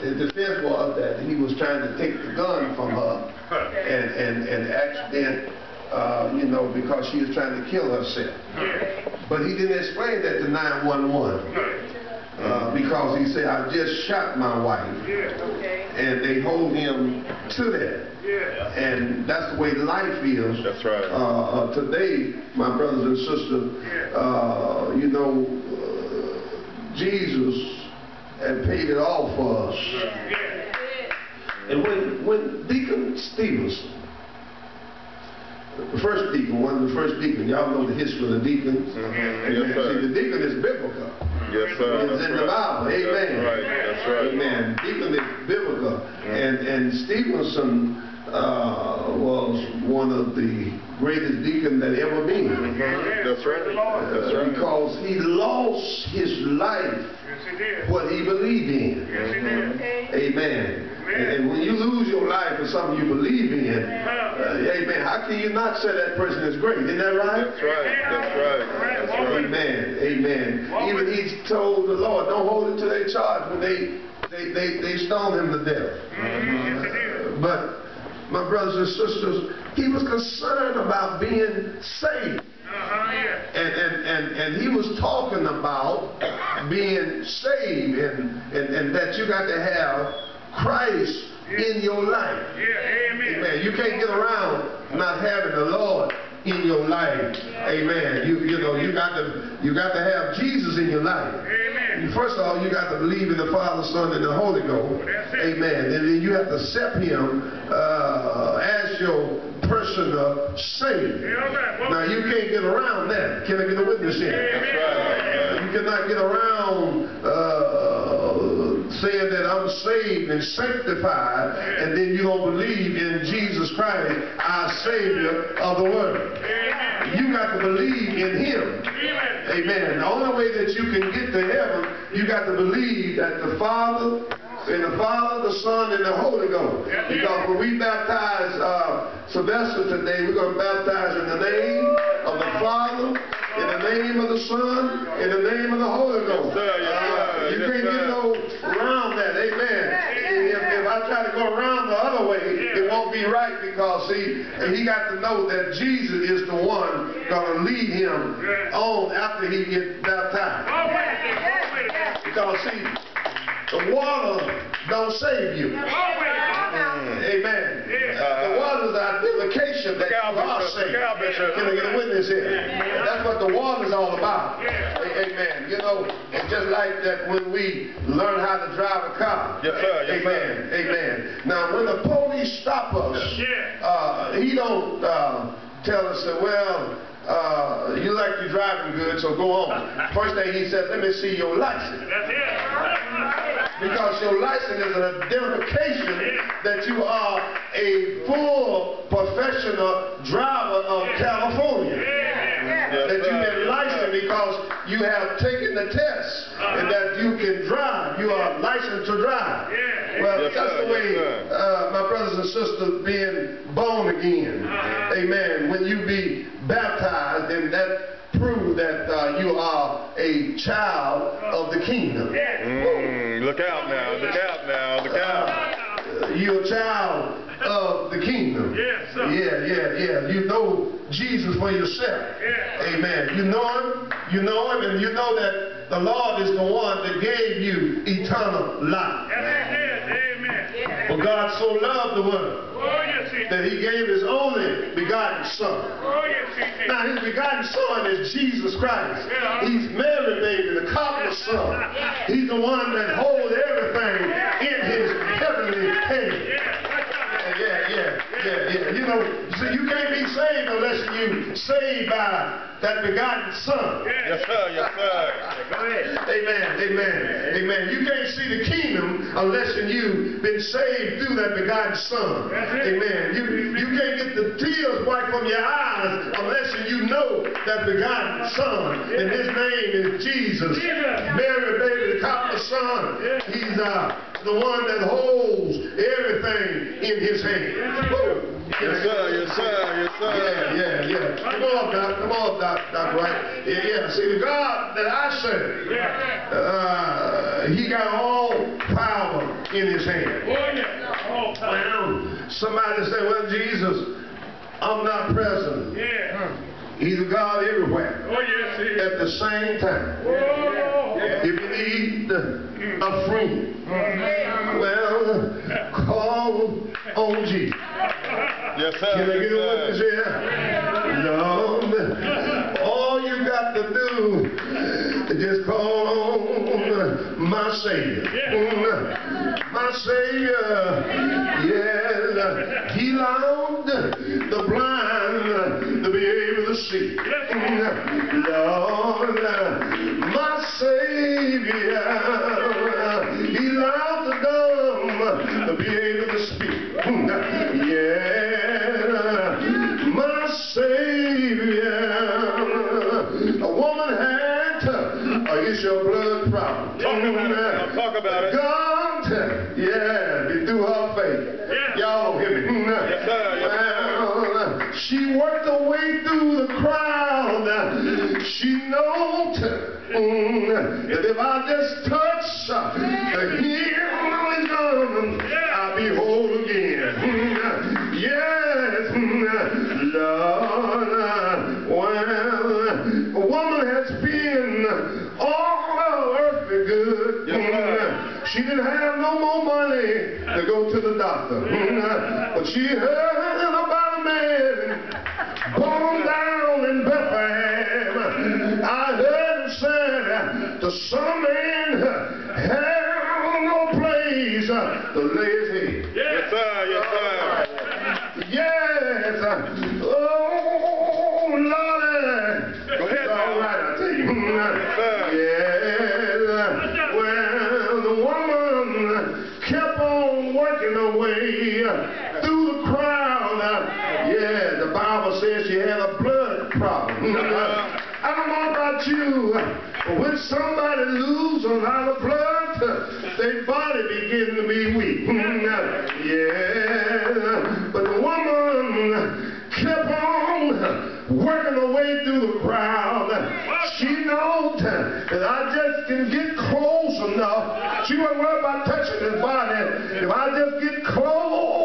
his defense was that he was trying to take the gun from her and, and, and accident, uh, you know, because she was trying to kill herself. But he didn't explain that to 911. Uh, because he said, I just shot my wife. And they hold him to that. And that's the way life is. That's right. Uh, uh, today, my brothers and sisters, uh, you know, uh, Jesus had paid it all for us. And when, when Deacon Stevenson, the first deacon, one of the first deacons, y'all know the history of the deacons. Mhm. Yes, sir. See, the deacon is biblical. Yes, sir. It's That's in the. Bible. Amen. That's right. That's right. Amen. Deacon is biblical. And, and Stevenson uh, was one of the greatest deacons that ever been. Mhm. That's right. That's right. because he lost his life what he believed in. Amen. And, and when you lose your life for something you believe in, uh, amen, how can you not say that person is great? Isn't that right? That's right. That's right. That's right. Amen. Amen. Even he told the Lord, don't hold it to their charge when they they they, they stoned him to death. Uh, but my brothers and sisters, he was concerned about being saved. Uh-huh, and, and, and, and he was talking about being saved and, and, and that you got to have Christ in your life. Amen. You can't get around not having the Lord in your life. Amen. You you know you got to you got to have Jesus in your life. You- First of all, you got to believe in the Father, Son, and the Holy Ghost. Amen. And then you have to accept Him uh, as your personal Savior. Now you can't get around that. Can I get a witness here? That's right. You cannot get around uh, saying that I'm saved and sanctified, and then you don't believe in Jesus Christ, our Savior of the world. You got to believe in Him. Amen. The only way that you can get to heaven, you got to believe that the Father, and the Father, the Son, and the Holy Ghost. Because when we baptize uh, Sylvester today, we're going to baptize in the name of the Father, in the name of the Son, in the name of the Holy Ghost. Yes, sir. Yes, Uh, you can't get no around that. Amen. If, if I try to go around the other way, it won't be right because see, he got to know that Jesus is the one gonna lead him on after he gets baptized. Because see, the water don't save you. Amen. The water is identification that out, you are Bishop. saved. Out, Can I get a witness here? That's what the water is all about. Amen. You know, it's just like that when we learn how to drive a car. Yes, sir. Yes, sir. Amen. Amen. Now, when the police stop us, uh, he don't uh, tell us that, well, uh, you like your driving good, so go on. First thing he says, let me see your license. Because your license is an identification that you are a full professional driver of California. Because you have taken the test and that you can drive. You are licensed to drive. Well, Yes, that's sir. the way, Yes, uh, my brothers and sisters, being born again. Amen. When you be baptized, then that proves that uh, you are a child of the kingdom. Mm, look out now. Look out now. Look out. Uh, you're a child of the kingdom. Yes, sir. Yeah, yeah, yeah. You know Jesus for yourself. Yeah. Amen. You know him, you know him, and you know that the Lord is the one that gave you eternal life. Amen. For God so loved the world that he gave his only begotten son. Now his begotten son is Jesus Christ. Yeah. He's Mary baby, the cobbler's son. He's the one that holds everything in his heavenly hand. Yeah, yeah, yeah, yeah. You know, see, you can't be saved unless you saved by that begotten son. Yes, sir. Yes, sir. Go ahead. Amen, amen, amen. You can't see the kingdom unless you've been saved through that begotten son. Amen. You, you can't get the tears wiped from your eyes unless you know that begotten son. And his name is Jesus. Mary, baby, the cobbler's son. He's uh, the one that holds everything in his hand. Woo. Yes, sir. Yes, sir. Yes, sir. Yeah, yeah, yeah. Come on, Doc. Come on, Doc. Doc, right? Yeah, yeah. See, the God that I serve, uh, he got all power in his hand. Oh, yeah. All time. Well, somebody say, well, Jesus, I'm not present. Yeah. He's a God everywhere Oh, yes, he is. at the same time. Oh, If you need a friend, well, call on Jesus. Yes, sir. Can I get a witness here? Lord, all you got to do is just call on my Savior. My Savior, yes, He allowed the blind to be able to see. Lord, issue of blood problem. Talk about it now. Talk about it. God, yeah, be through her faith. Yeah. Y'all hear me? Yes, sir. Yes, she worked her way through the crowd. She knows mm, that if I just touch the didn't have no more money to go to the doctor. But she heard about a man born down in Bethlehem. I heard him say the son man had a blood problem. I don't know about you, but when somebody loses a lot of blood, their body begin to be weak. Hmm. Yeah, but the woman kept on working her way through the crowd. She knows that I just can get close enough. She wasn't worried about touching his body. If I just get close enough, just touch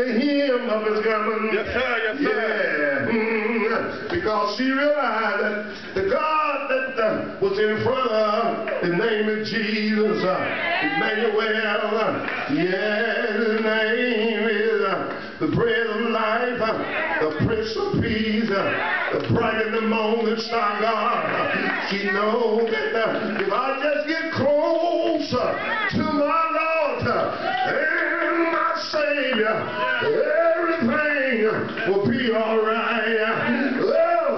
the hem of his garment. Yes, sir. Yes, sir. Yeah, mm, because she realized that the God that uh, was in front of her, the name of Jesus, uh, Emmanuel. Uh, yeah, his name is uh, the bread of life, uh, the Prince of Peace, uh, the bright in the morning star God. She knows that uh, if I just get closer Savior, everything will be all right. Oh,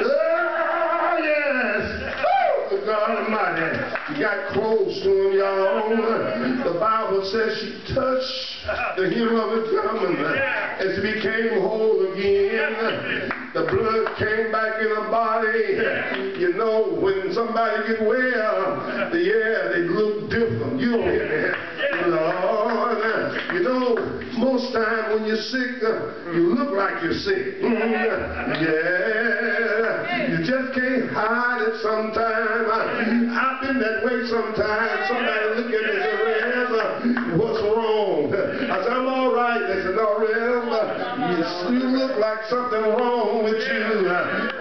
oh yes. Oh, God Almighty. She got close to him, y'all. The Bible says she touched the hem of his garment and she became whole again. The blood came back in her body. You know, when somebody get well, yeah, they look different. You don't most time when you're sick, uh, you look like you're sick. Yeah, you just can't hide it sometimes. I've been that way sometimes. Somebody look at me and say, uh, what's wrong? I said, I'm all right. They said, no, Rev, uh, you, look like something wrong with you.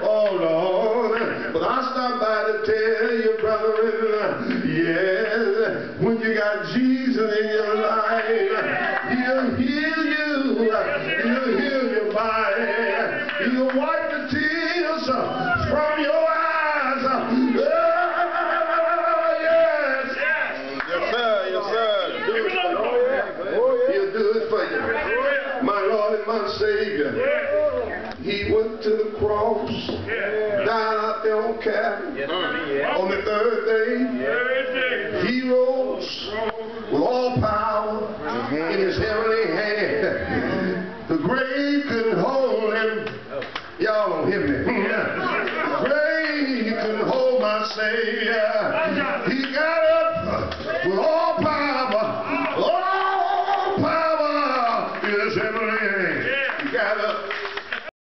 Oh, Lord. But I stopped by to tell you, brother, yes, when you got Jesus in your life, My Lord and Savior. He went to the cross, died out there on Calvary. On the third day, he rose with all power in his heavenly hand. The grave couldn't hold him. Y'all don't hear me. The grave couldn't hold my Savior. He got